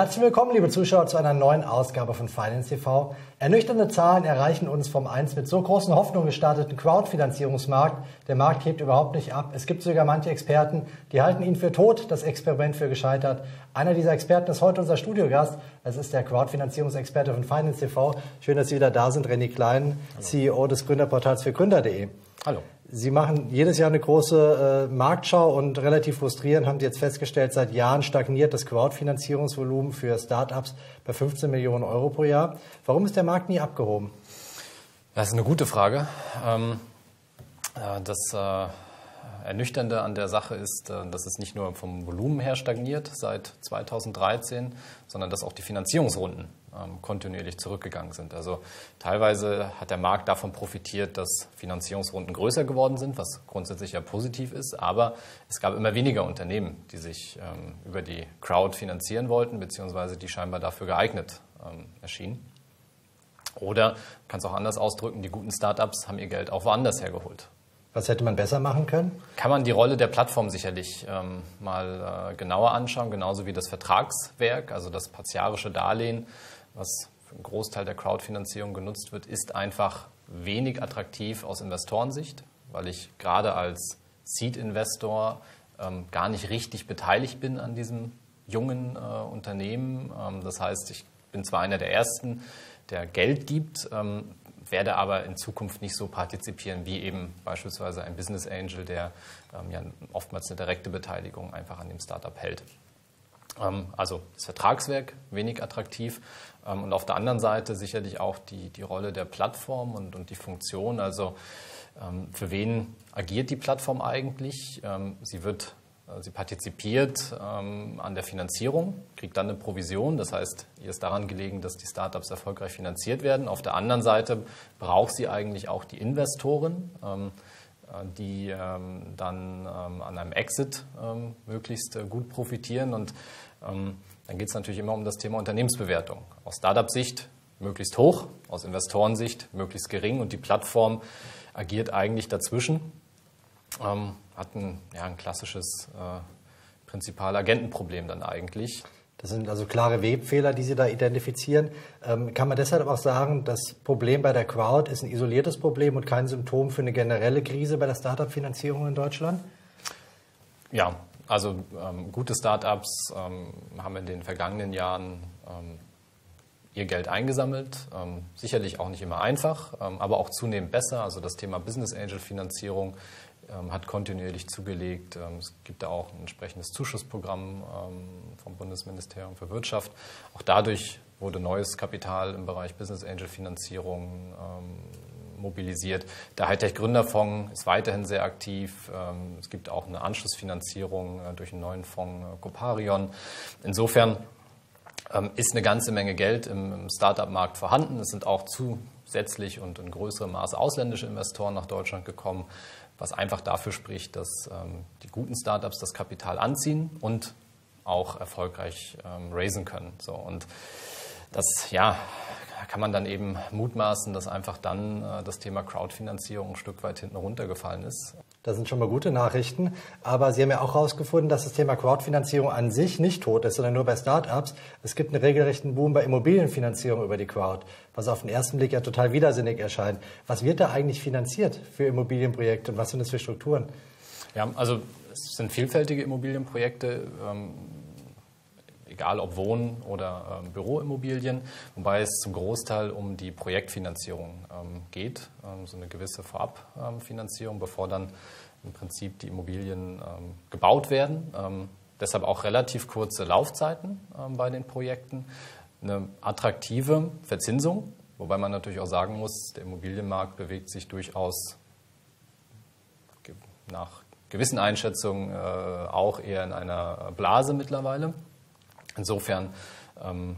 Herzlich willkommen, liebe Zuschauer, zu einer neuen Ausgabe von Finance TV. Ernüchternde Zahlen erreichen uns vom einst mit so großen Hoffnungen gestarteten Crowdfinanzierungsmarkt. Der Markt hebt überhaupt nicht ab. Es gibt sogar manche Experten, die halten ihn für tot, das Experiment für gescheitert. Einer dieser Experten ist heute unser Studiogast. Es ist der Crowdfinanzierungsexperte von Finance TV. Schön, dass Sie wieder da sind, René Klein, Hallo. CEO des Gründerportals für Gründer.de. Hallo. Sie machen jedes Jahr eine große äh, Marktschau und relativ frustrierend haben Sie jetzt festgestellt, seit Jahren stagniert das Crowdfinanzierungsvolumen für Startups bei 15 Millionen Euro pro Jahr. Warum ist der Markt nie abgehoben? Das ist eine gute Frage. Ähm, äh, das äh, Ernüchternde an der Sache ist, äh, dass es nicht nur vom Volumen her stagniert seit 2013, sondern dass auch die Finanzierungsrunden ähm, kontinuierlich zurückgegangen sind. Also teilweise hat der Markt davon profitiert, dass Finanzierungsrunden größer geworden sind, was grundsätzlich ja positiv ist, aber es gab immer weniger Unternehmen, die sich ähm, über die Crowd finanzieren wollten, beziehungsweise die scheinbar dafür geeignet ähm, erschienen. Oder man kann es auch anders ausdrücken, die guten Startups haben ihr Geld auch woanders hergeholt. Was hätte man besser machen können? Kann man die Rolle der Plattform sicherlich ähm, mal äh, genauer anschauen, genauso wie das Vertragswerk, also das partiarische Darlehen was für einen Großteil der Crowdfinanzierung genutzt wird, ist einfach wenig attraktiv aus Investorensicht, weil ich gerade als Seed-Investor ähm, gar nicht richtig beteiligt bin an diesem jungen äh, Unternehmen. Ähm, das heißt, ich bin zwar einer der Ersten, der Geld gibt, ähm, werde aber in Zukunft nicht so partizipieren wie eben beispielsweise ein Business Angel, der ähm, ja oftmals eine direkte Beteiligung einfach an dem Startup hält. Ähm, also das Vertragswerk wenig attraktiv ähm, und auf der anderen Seite sicherlich auch die, die Rolle der Plattform und, und die Funktion. Also ähm, für wen agiert die Plattform eigentlich? Sie wird Sie partizipiert ähm, an der Finanzierung, kriegt dann eine Provision. Das heißt, ihr ist daran gelegen, dass die Startups erfolgreich finanziert werden. Auf der anderen Seite braucht sie eigentlich auch die Investoren, ähm, äh, die ähm, dann an einem Exit möglichst äh, gut profitieren. Und ähm, dann geht es natürlich immer um das Thema Unternehmensbewertung. Aus Startup-Sicht möglichst hoch, aus Investorensicht möglichst gering und die Plattform agiert eigentlich dazwischen. Ähm, hat ein, ja, ein klassisches äh, Prinzipal-Agentenproblem dann eigentlich. Das sind also klare Webfehler, die Sie da identifizieren. Ähm, kann man deshalb auch sagen, das Problem bei der Crowd ist ein isoliertes Problem und kein Symptom für eine generelle Krise bei der Startup-Finanzierung in Deutschland? Ja, also ähm, gute Startups ähm, haben in den vergangenen Jahren ähm, ihr Geld eingesammelt. Ähm, sicherlich auch nicht immer einfach, ähm, aber auch zunehmend besser. Also das Thema Business Angel Finanzierung hat kontinuierlich zugelegt. es gibt da auch ein entsprechendes Zuschussprogramm vom Bundesministerium für Wirtschaft. Auch dadurch wurde neues Kapital im Bereich Business Angel Finanzierung mobilisiert. Der Hightech Gründerfonds ist weiterhin sehr aktiv. Ähm, es gibt auch eine Anschlussfinanzierung äh, durch einen neuen Fonds äh, Coparion. Insofern ähm, ist eine ganze Menge Geld im Startup-Markt vorhanden. Es sind auch zusätzlich und in größerem Maße ausländische Investoren nach Deutschland gekommen, was einfach dafür spricht, dass ähm, die guten Startups das Kapital anziehen und auch erfolgreich raisen können. So, und das ja, kann man dann eben mutmaßen, dass einfach dann äh, das Thema Crowdfinanzierung ein Stück weit hinten runtergefallen ist. Das sind schon mal gute Nachrichten. Aber Sie haben ja auch herausgefunden, dass das Thema Crowdfinanzierung an sich nicht tot ist, sondern nur bei Startups. Es gibt einen regelrechten Boom bei Immobilienfinanzierung über die Crowd, was auf den ersten Blick ja total widersinnig erscheint. Was wird da eigentlich finanziert für Immobilienprojekte und was sind das für Strukturen? Ja, also es sind vielfältige Immobilienprojekte. Ähm, egal ob Wohn- oder ähm, Büroimmobilien, wobei es zum Großteil um die Projektfinanzierung ähm, geht, ähm, so eine gewisse Vorabfinanzierung, bevor dann im Prinzip die Immobilien ähm, gebaut werden. Ähm, deshalb auch relativ kurze Laufzeiten bei den Projekten, eine attraktive Verzinsung, wobei man natürlich auch sagen muss, der Immobilienmarkt bewegt sich durchaus nach gewissen Einschätzungen äh, auch eher in einer Blase mittlerweile. Insofern ähm,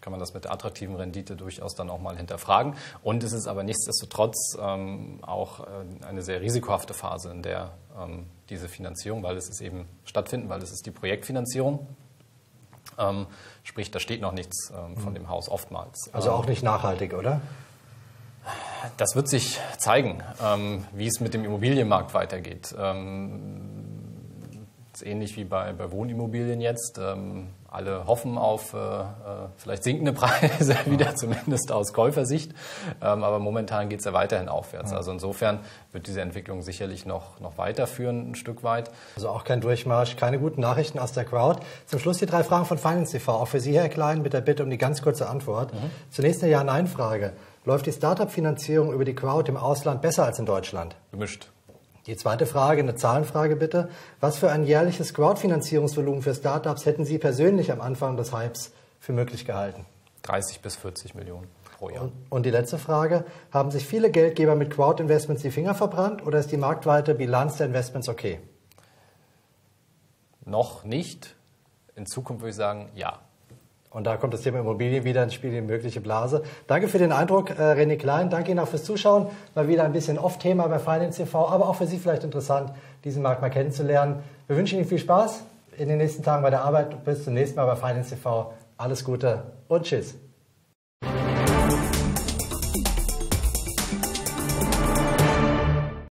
kann man das mit der attraktiven Rendite durchaus dann auch mal hinterfragen. Und es ist aber nichtsdestotrotz ähm, auch äh, eine sehr risikohafte Phase, in der ähm, diese Finanzierung, weil es ist eben stattfinden, weil es ist die Projektfinanzierung. Ähm, sprich, da steht noch nichts ähm, von mhm. dem Haus oftmals. Also auch nicht nachhaltig, oder? Das wird sich zeigen, ähm, wie es mit dem Immobilienmarkt weitergeht Das ist ähnlich wie bei, bei Wohnimmobilien jetzt. Ähm, alle hoffen auf äh, äh vielleicht sinkende Preise, wieder zumindest aus Käufersicht. Ähm, aber momentan geht es ja weiterhin aufwärts. Also insofern wird diese Entwicklung sicherlich noch, noch weiterführen, ein Stück weit. Also auch kein Durchmarsch, keine guten Nachrichten aus der Crowd. Zum Schluss die drei Fragen von Finance TV. Auch für Sie, Herr Klein, mit der Bitte um die ganz kurze Antwort. Mhm. Zunächst eine Ja-Nein-Frage. Läuft die Startup-Finanzierung über die Crowd im Ausland besser als in Deutschland? Gemischt. Die zweite Frage, eine Zahlenfrage bitte. Was für ein jährliches Crowdfinanzierungsvolumen für Startups hätten Sie persönlich am Anfang des Hypes für möglich gehalten? 30 bis 40 Millionen pro Jahr. Und, und die letzte Frage, haben sich viele Geldgeber mit Crowd-Investments die Finger verbrannt oder ist die marktweite Bilanz der Investments okay? Noch nicht. In Zukunft würde ich sagen, ja. Und da kommt das Thema Immobilien wieder ins Spiel, die mögliche Blase. Danke für den Eindruck, äh, René Klein. Danke Ihnen auch fürs Zuschauen. Mal wieder ein bisschen Off-Thema bei Finance TV, aber auch für Sie vielleicht interessant, diesen Markt mal kennenzulernen. Wir wünschen Ihnen viel Spaß in den nächsten Tagen bei der Arbeit. Bis zum nächsten Mal bei Finance TV. Alles Gute und Tschüss.